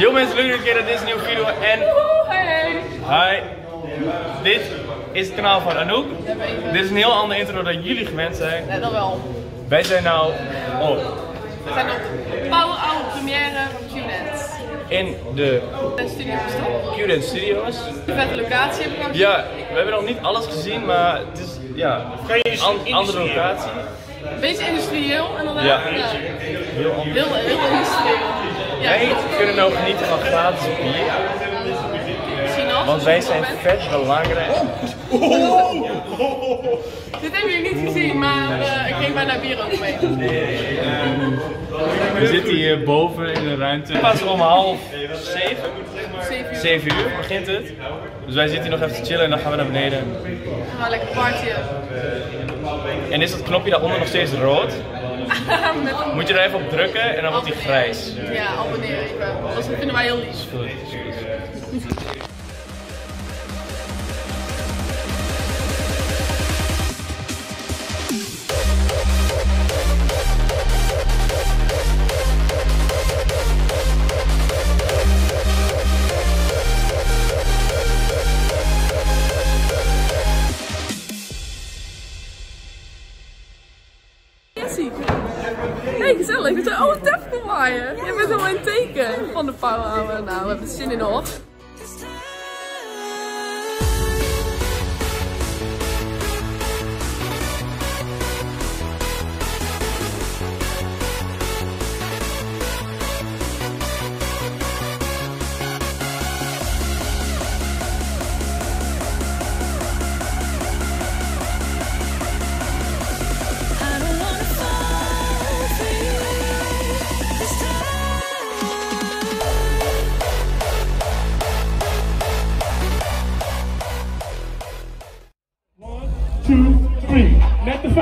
Yo mensen, leuk dat jullie kijken naar deze nieuwe video en Hey. hi. Dit is het kanaal van Anouk. Dit is een heel andere intro dan jullie gewend zijn. Nee, dan wel. Wij zijn nou op We zijn op de Power Hour première van QNet. in de De studio is toch? Q Studios. Een vette locatie heb ik Ja, we hebben nog niet alles gezien, maar het is ja, een an- andere locatie. Een beetje industrieel en dan Ja. heel, heel, heel industrieel. Wij kunnen nou genieten van gratis bier, want wij zijn vet belangrijk. Dit hebben jullie niet gezien, maar eh, ik ging bijna bier ook mee. We zitten hier boven in de ruimte. Pas om half zeven. Zeven uur. 7 uur begint het. Dus wij zitten hier nog even te chillen en dan gaan we naar beneden. We gaan lekker partyen. En is dat knopje daaronder nog steeds rood? Moet je er even op drukken en dan wordt hij grijs. ja, abonneer even. Dat vinden wij heel lief. We hebben zin in.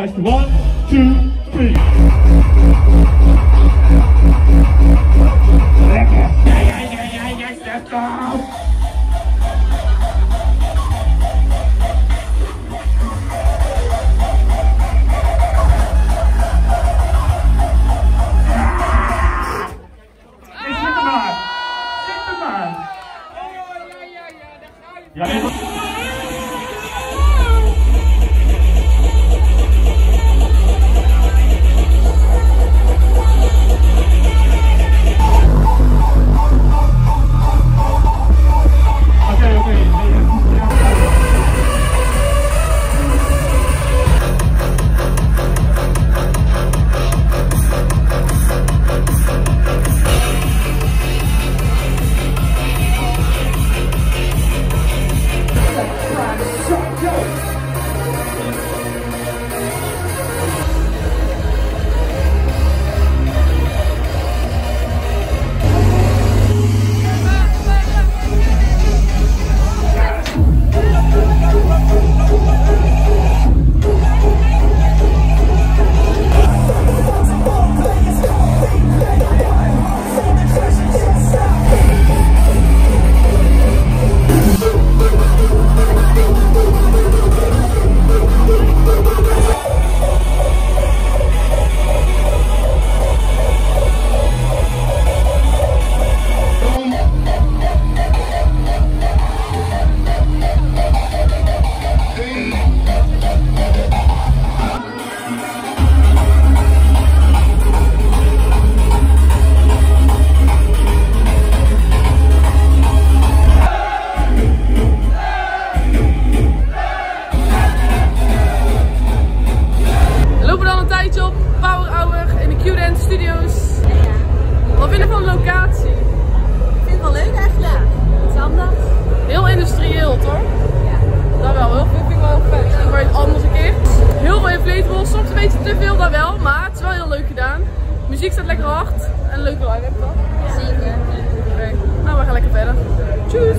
One, two, three. Studios. Wat vinden we van de locatie? Ik vind het wel leuk eigenlijk. Het is anders. Heel industrieel, toch? Ja. Dat wel, heel veel vind ik wel vet. Maar iets anders een keer. Heel veel inflatables, soms een beetje te veel dan wel, maar het is wel heel leuk gedaan. De muziek staat lekker hard en een leuke live heb toch? Zeker. Oké, nou we gaan lekker verder. Tjus!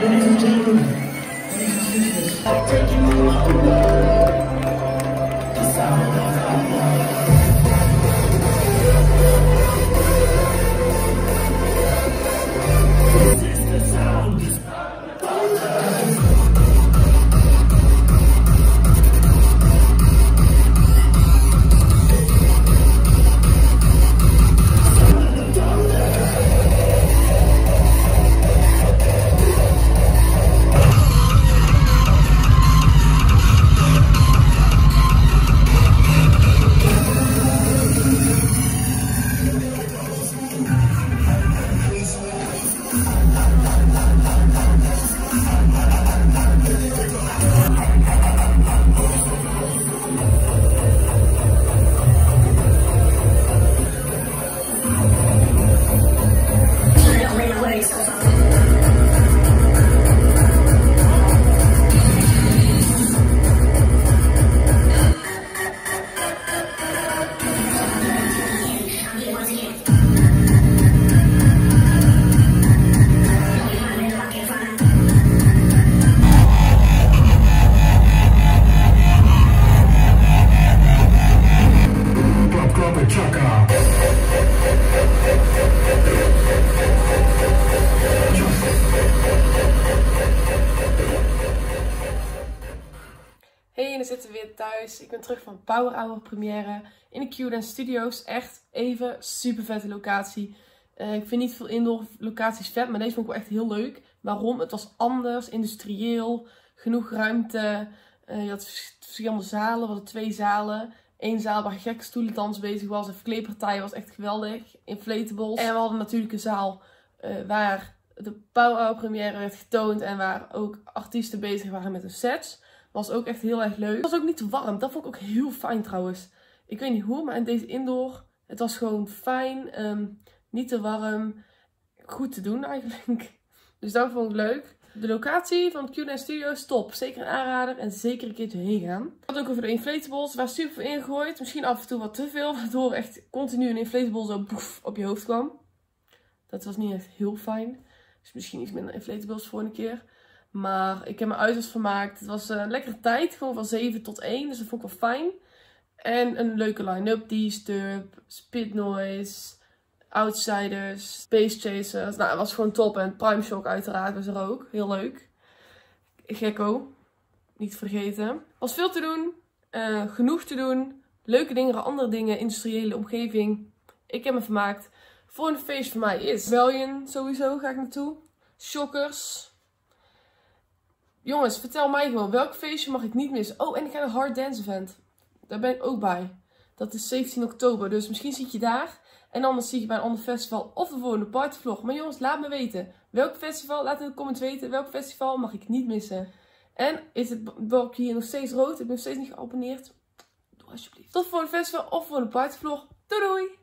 Ladies and gentlemen, ladies and sisters, guys, ik ben terug van Power Hour première in de Q Studios. Echt even super vette locatie. Eh, ik vind niet veel indoor locaties vet, maar deze vond ik wel echt heel leuk. Waarom? Het was anders, industrieel, genoeg ruimte. Eh, je had vers- verschillende zalen, we hadden twee zalen. Eén zaal waar gekke stoelendans bezig was. De verkleedpartij was echt geweldig. Inflatables. En we hadden natuurlijk een zaal eh, waar de Power Hour première werd getoond. En waar ook artiesten bezig waren met hun sets. Was ook echt heel erg leuk. Het was ook niet te warm. Dat vond ik ook heel fijn trouwens. Ik weet niet hoe, maar in deze indoor, het was gewoon fijn. ehm, niet te warm. Goed te doen eigenlijk. Dus dat vond ik leuk. De locatie van Q Studio is top. Zeker een aanrader en zeker een keertje heen gaan. Ik had ook over de inflatables. Was super veel ingegooid. Misschien af en toe wat te veel. Waardoor echt continu een inflatable zo boef, op je hoofd kwam. Dat was niet echt heel fijn. Dus misschien iets minder inflatables voor een keer. Maar ik heb me uiterst vermaakt. Het was een lekkere tijd. Gewoon van 7 tot 1. Dus dat vond ik wel fijn. En een leuke line-up. Disturb, Spit Noise, Outsiders, Space Chasers. Nou, het was gewoon top. En Prime Shock uiteraard was er ook. Heel leuk. Gekko. Niet vergeten. was veel te doen. eh, genoeg te doen. Leuke dingen, andere dingen. Industriële omgeving. Ik heb me vermaakt. Volgende feest voor mij is Rebellion sowieso. Ga ik naartoe. Shockers. Jongens, vertel mij gewoon. Welk feestje mag ik niet missen? Oh, en ik ga een Hard Dance Event. Daar ben ik ook bij. Dat is 17 oktober. Dus misschien ik je daar. En anders zie je bij een ander festival of de volgende partyvlog. Maar jongens, laat me weten. Welk festival, laat in de comments weten. Welk festival mag ik niet missen? En is het balkje hier nog steeds rood? Ik ben nog steeds niet geabonneerd. Doe alsjeblieft. Tot voor een festival of voor een partyvlog. Doei doei!